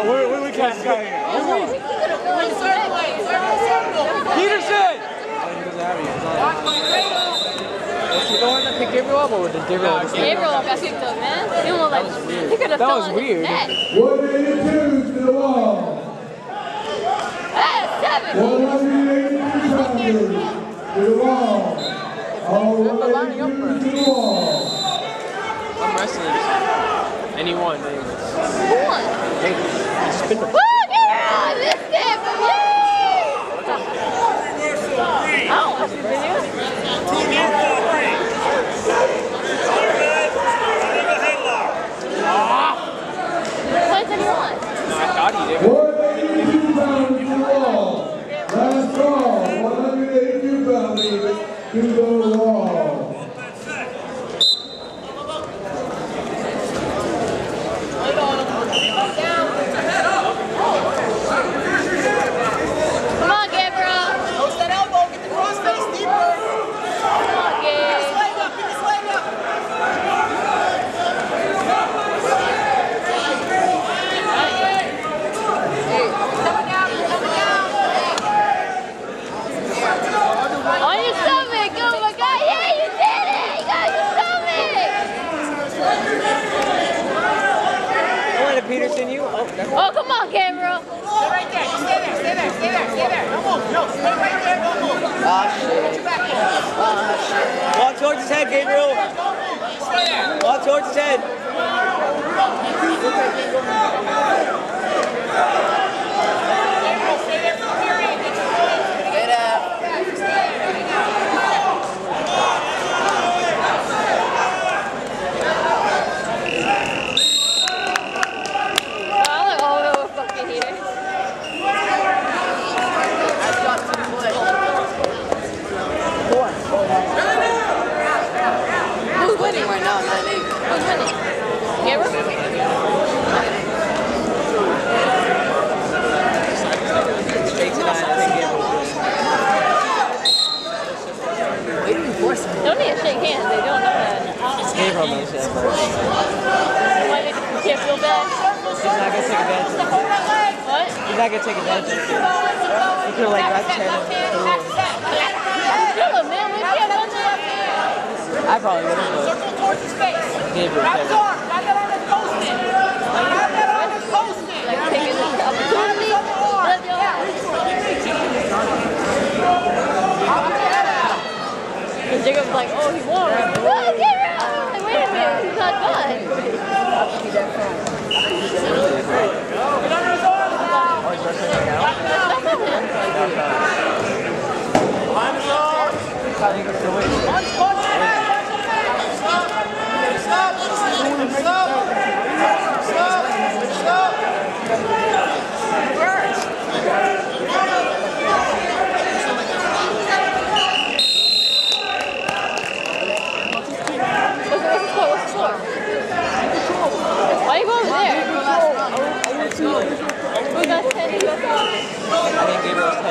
Hold on, where, where we catch this guy here? Peterson! Oh, he doesn't have it. He's on. Was he the one that picked Gabriel up, or did Gabriel? Nah, Gabriel got kicked up, man. He almost like he could have That fell was on weird. his neck. 182 to the wall. That's seven. 182 pounders to the wall. All lining up 182 to the wall. I'm wrestling. And he anyways. Who won? He just been Woo, Gabriel! I missed it. Yay! I don't watch the video. Place anyone. No, I thought he did. 182 pounders to the wall. Last call. 182 pounders to the wall. Come on, Gabriel. Post that elbow, get the crossface deeper. Come on, Gabe. Leg up, get his leg up. Coming down, coming down. On your stomach. Oh my God. Yeah, you did it. You got your stomach. I you. Oh, Oh, come on, Gabriel. Stay right there, just stay there, stay there, stay there, stay there. Don't move, no, stay right there, don't move. Ah, shit. Put your back in. Walk towards his head, Gabriel. Stay there. Walk towards his head. Gabriel, stay there for the period. Get your feet. Get up. Oh, I'm like all over fucking here. Right now? Who's winning? Gabriel? Eight. I think Don't need to shake hands. They don't know that. Gabriel knows that. but Why they just can't feel bad? He's not gonna take advantage. of it. What? He's not gonna take advantage it. Could like his head. Kill him, man. We can't run to up here. I probably would have, Circle towards his face. Gabriel Grab his couldn't. arm, grab that arm and post it. Grab that arm and post it. Like taking this opportunity. Let the And Jacob's like, oh, he won. What? Gabriel! Like, wait a minute. He's not done. Oh, he's wrestling right now. That's not him. I think it's the way. Punch, punch, stop. Stop. Stop. Stop. Stop. What's the, what's the score? What's the score? Why you go over there? Who got 10 and who got 12? I think Gabriel's 10.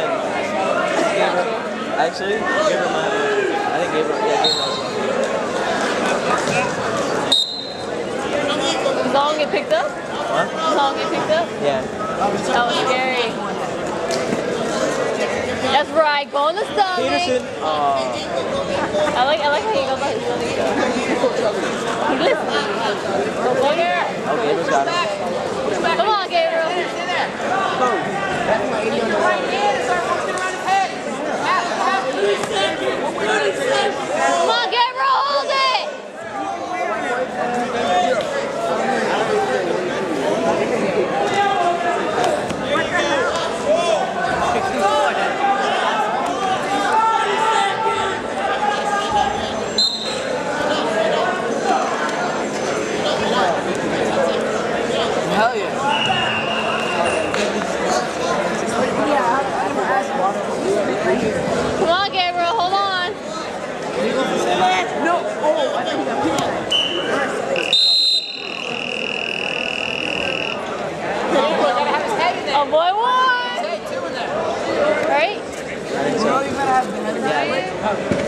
Gabriel. Actually, Gabriel might have. I think Gabriel, yeah, Gabriel's Does Long get picked up? Does Long get picked up? Yeah. That was scary. That's right, go on the stomach. Peterson. Oh, I like, I like how he goes on his stomach. He listens. Go go there. oh Gabriel's got. Come on, Gabriel. Stay there. Take your right hand and start working around his head. Tap, tap. Come on, Gabriel, hold it. Hell yeah. Come on, Gabriel, hold on. Gotta have his head in there. Oh boy, won. Head two in there. Right? I think so. You have the head.